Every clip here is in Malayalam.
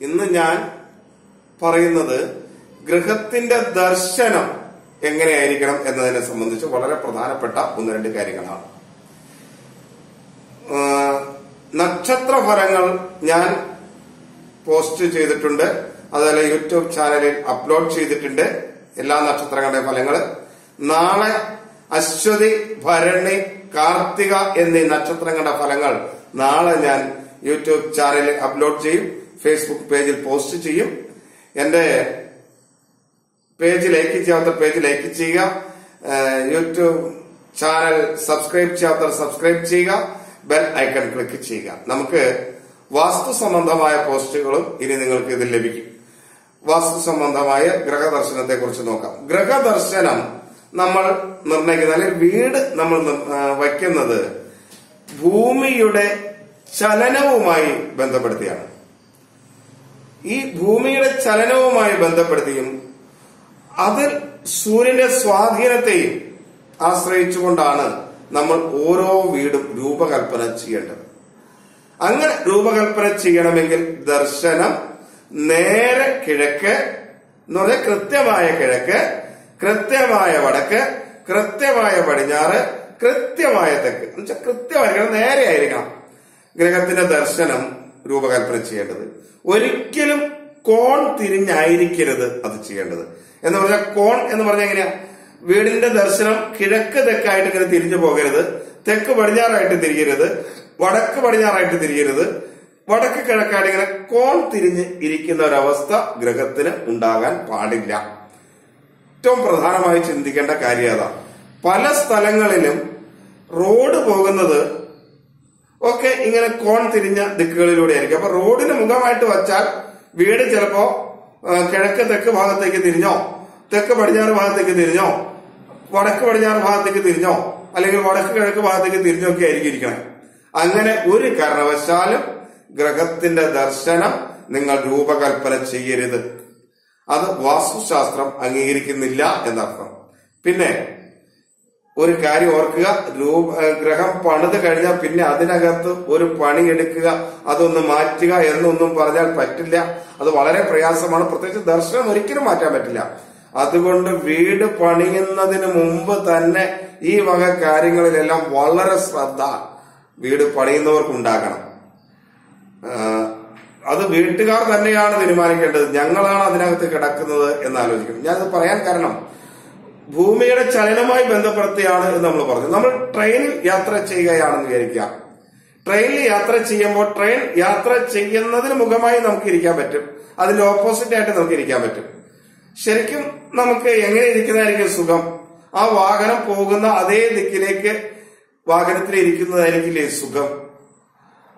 ഇന്ന് ഞാൻ പറയുന്നത് ഗൃഹത്തിന്റെ ദർശനം എങ്ങനെയായിരിക്കണം എന്നതിനെ സംബന്ധിച്ച് വളരെ പ്രധാനപ്പെട്ട ഒന്ന് രണ്ട് കാര്യങ്ങളാണ്. നക്ഷത്രഫലങ്ങൾ നക്ഷത്ര ഫലങ്ങൾ ഞാൻ പോസ്റ്റ് ചെയ്തിട്ടുണ്ട്. അതുപോലെ യൂട്യൂബ് ചാനലിൽ അപ്ലോഡ് ചെയ്തിട്ടുണ്ട് എല്ലാ നക്ഷത്രങ്ങളുടെ ഫലങ്ങൾ. നാളെ അശ്വതി ഭരണി കാർത്തിക എന്നീ നക്ഷത്രങ്ങളുടെ ഫലങ്ങൾ നാളെ ഞാൻ യൂട്യൂബ് ചാനലിൽ അപ്ലോഡ് ചെയ്യും ഫേസ്ബുക്ക് പേജിൽ പോസ്റ്റ് ചെയ്യും. എന്റെ പേജ് ലൈക്ക് ചെയ്യാത്ത പേജ് ലൈക്ക് ചെയ്യുക. യൂട്യൂബ് ചാനൽ സബ്സ്ക്രൈബ് ചെയ്യാത്തവർ സബ്സ്ക്രൈബ് ചെയ്യുക. ബെൽ ഐക്കൺ ക്ലിക്ക് ചെയ്യുക. നമുക്ക് വാസ്തു സംബന്ധമായ പോസ്റ്റുകളും ഇനി നിങ്ങൾക്ക് ഇതിൽ ലഭിക്കും. വാസ്തു സംബന്ധമായ ഗ്രഹദർശനത്തെ കുറിച്ച് നോക്കാം. ഗ്രഹദർശനം നമ്മൾ നിർണയിക്കുന്ന അല്ലെങ്കിൽ വീട് നമ്മൾ വയ്ക്കുന്നത് ഭൂമിയുടെ ചലനവുമായി ബന്ധപ്പെടുത്തിയാണ്. ഈ ഭൂമിയുടെ ചലനവുമായി ബന്ധപ്പെടുത്തിയും അതിൽ സൂര്യന്റെ സ്വാധീനത്തെയും ആശ്രയിച്ചുകൊണ്ടാണ് നമ്മൾ ഓരോ വീടും രൂപകൽപ്പന ചെയ്യേണ്ടത്. അങ്ങനെ രൂപകൽപ്പന ചെയ്യണമെങ്കിൽ ദർശനം നേരെ കിഴക്ക് എന്ന് പറഞ്ഞാൽ കൃത്യമായ കിഴക്ക് കൃത്യമായ വടക്ക് കൃത്യമായ പടിഞ്ഞാറ് കൃത്യമായ തെക്ക്. എന്ന് വെച്ചാൽ കൃത്യമായിരിക്കണം നേരെ ആയിരിക്കണം ഗ്രഹത്തിന്റെ ദർശനം രൂപകൽപ്പന ചെയ്യേണ്ടത്. ഒരിക്കലും കോൺ തിരിഞ്ഞായിരിക്കരുത് അത് ചെയ്യേണ്ടത്. എന്ന് പറഞ്ഞാൽ കോൺ എന്ന് പറഞ്ഞാൽ എങ്ങനെയാ? വീടിന്റെ ദർശനം കിഴക്ക് തെക്കായിട്ട് ഇങ്ങനെ തിരിഞ്ഞു പോകരുത്. തെക്ക് പടിഞ്ഞാറായിട്ട് തിരിയരുത്. വടക്ക് പടിഞ്ഞാറായിട്ട് തിരിയരുത്. വടക്ക് കിഴക്കായിട്ട് ഇങ്ങനെ കോൺ തിരിഞ്ഞ് ഇരിക്കുന്ന ഒരവസ്ഥ ഗ്രഹത്തിന് ഉണ്ടാകാൻ പാടില്ല. ഏറ്റവും പ്രധാനമായി ചിന്തിക്കേണ്ട കാര്യം അതാ. പല സ്ഥലങ്ങളിലും റോഡ് പോകുന്നത് ഒക്കെ ഇങ്ങനെ കോൺ തിരിഞ്ഞ ദിക്കുകളിലൂടെ ആയിരിക്കും അപ്പൊ റോഡിന് മുഖമായിട്ട് വച്ചാൽ വീട് ചിലപ്പോ കിഴക്ക് തെക്ക് ഭാഗത്തേക്ക് തിരിഞ്ഞോ തെക്ക് പടിഞ്ഞാറ് ഭാഗത്തേക്ക് തിരിഞ്ഞോ വടക്ക് പടിഞ്ഞാറ് ഭാഗത്തേക്ക് തിരിഞ്ഞോ അല്ലെങ്കിൽ വടക്ക് കിഴക്ക് ഭാഗത്തേക്ക് തിരിഞ്ഞോ ഒക്കെ ആയിരിക്കും. ഇരിക്കണം അങ്ങനെ ഒരു കാരണവശാലും ഗ്രഹത്തിന്റെ ദർശനം നിങ്ങൾ രൂപകൽപ്പന ചെയ്യരുത്. അത് വാസ്തുശാസ്ത്രം അംഗീകരിക്കുന്നില്ല എന്നർത്ഥം. പിന്നെ ഒരു കാര്യം ഓർക്കുക ഗ്രഹം പണിത് കഴിഞ്ഞാൽ പിന്നെ അതിനകത്ത് ഒരു പണി എടുക്കുക അതൊന്ന് മാറ്റുക എന്നൊന്നും പറഞ്ഞാൽ പറ്റില്ല. അത് വളരെ പ്രയാസമാണ്. പ്രത്യേകിച്ച് ദർശനം ഒരിക്കലും മാറ്റാൻ പറ്റില്ല. അതുകൊണ്ട് വീട് പണിയുന്നതിന് മുമ്പ് തന്നെ ഈ വക കാര്യങ്ങളിലെല്ലാം വളരെ ശ്രദ്ധ വീട് പണിയുന്നവർക്ക് ഉണ്ടാകണം. അത് വീട്ടുകാർ തന്നെയാണ് തീരുമാനിക്കേണ്ടത്. ഞങ്ങളാണ് അതിനകത്ത് കിടക്കുന്നത് എന്ന് ആലോചിക്കും ഞാനത് പറയാൻ കാരണം ഭൂമിയുടെ ചലനമായി ബന്ധപ്പെടുത്തിയാണ് എന്ന് നമ്മൾ പറഞ്ഞു. നമ്മൾ ട്രെയിനിൽ യാത്ര ചെയ്യുകയാണെന്ന് വിചാരിക്കുക. ട്രെയിനിൽ യാത്ര ചെയ്യുമ്പോൾ ട്രെയിൻ യാത്ര ചെയ്യുന്നതിന് മുഖമായി നമുക്ക് ഇരിക്കാൻ പറ്റും. അതിന്റെ ഓപ്പോസിറ്റ് ആയിട്ട് നമുക്ക് ഇരിക്കാൻ പറ്റും. ശരിക്കും നമുക്ക് എങ്ങനെ ഇരിക്കുന്നതായിരിക്കും സുഖം? ആ വാഹനം പോകുന്ന അതേ ദിക്കിലേക്ക് വാഹനത്തിൽ ഇരിക്കുന്നതായിരിക്കില്ലേ സുഖം?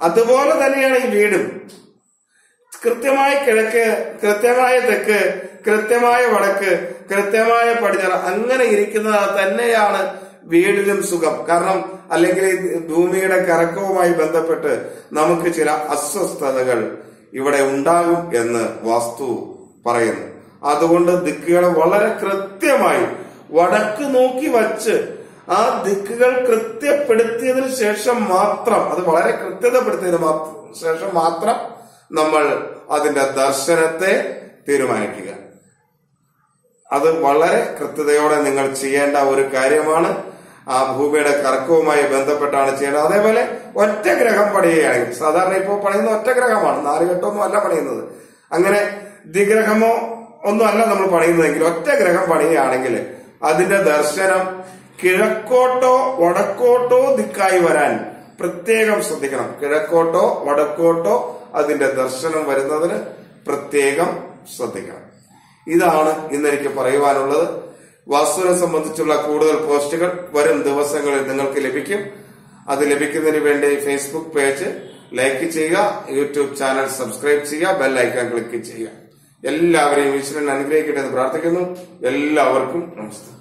അതുപോലെ തന്നെയാണ് ഈ വീടും. കൃത്യമായ കിഴക്ക് കൃത്യമായ തെക്ക് കൃത്യമായ വടക്ക് കൃത്യമായ പടിഞ്ഞാറ് അങ്ങനെ ഇരിക്കുന്നത് തന്നെയാണ് വീടിലും സുഖം. കാരണം അല്ലെങ്കിൽ ഭൂമിയുടെ കറക്കവുമായി ബന്ധപ്പെട്ട് നമുക്ക് ചില അസ്വസ്ഥതകൾ ഇവിടെ ഉണ്ടാകും എന്ന് വാസ്തു പറയുന്നു. അതുകൊണ്ട് ദിക്കുകളെ വളരെ കൃത്യമായി വടക്ക് നോക്കി വച്ച് ആ ദിക്കുകൾ കൃത്യപ്പെടുത്തിയതിനു ശേഷം മാത്രം അത് വളരെ കൃത്യതപ്പെടുത്തിയതിനു ശേഷം മാത്രം നമ്മൾ അതിന്റെ ദർശനത്തെ തീരുമാനിക്കുക. അത് വളരെ കൃത്യതയോടെ നിങ്ങൾ ചെയ്യേണ്ട ഒരു കാര്യമാണ്. ആ ഭൂമിയുടെ കറക്കവുമായി ബന്ധപ്പെട്ടാണ് ചെയ്യേണ്ടത്. അതേപോലെ ഒറ്റ ഗ്രഹം പണിയുകയാണെങ്കിൽ സാധാരണ ഇപ്പോൾ പണിയുന്ന ഒറ്റ ഗ്രഹമാണ്. നാല് ഘട്ടമൊന്നും അല്ല പണിയുന്നത്. അങ്ങനെ ദ്വിഗ്രഹമോ ഒന്നും അല്ല നമ്മൾ പണിയുന്നതെങ്കിൽ ഒറ്റ ഗ്രഹം പണിയുകയാണെങ്കിൽ അതിന്റെ ദർശനം കിഴക്കോട്ടോ വടക്കോട്ടോ ദിക്കായി വരാൻ പ്രത്യേകം ശ്രദ്ധിക്കണം. കിഴക്കോട്ടോ വടക്കോട്ടോ അതിന്റെ ദർശനം വരുന്നതിന് പ്രത്യേകം ശ്രദ്ധിക്കണം. ഇതാണ് ഇന്ന് എനിക്ക് പറയുവാനുള്ളത്. വാസ്തുവിനെ സംബന്ധിച്ചുള്ള കൂടുതൽ പോസ്റ്റുകൾ വരും ദിവസങ്ങളിൽ നിങ്ങൾക്ക് ലഭിക്കും. അത് ലഭിക്കുന്നതിന് വേണ്ടി ഫേസ്ബുക്ക് പേജ് ലൈക്ക് ചെയ്യുക യൂട്യൂബ് ചാനൽ സബ്സ്ക്രൈബ് ചെയ്യുക ബെൽ ഐക്കൺ ക്ലിക്ക് ചെയ്യുക. എല്ലാവരെയും ഈശ്വരൻ അനുഗ്രഹിക്കട്ടെ എന്ന് പ്രാർത്ഥിക്കുന്നു. എല്ലാവർക്കും നമസ്കാരം.